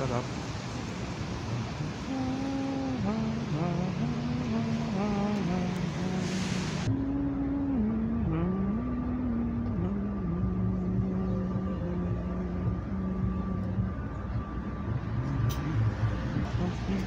shut up. Okay.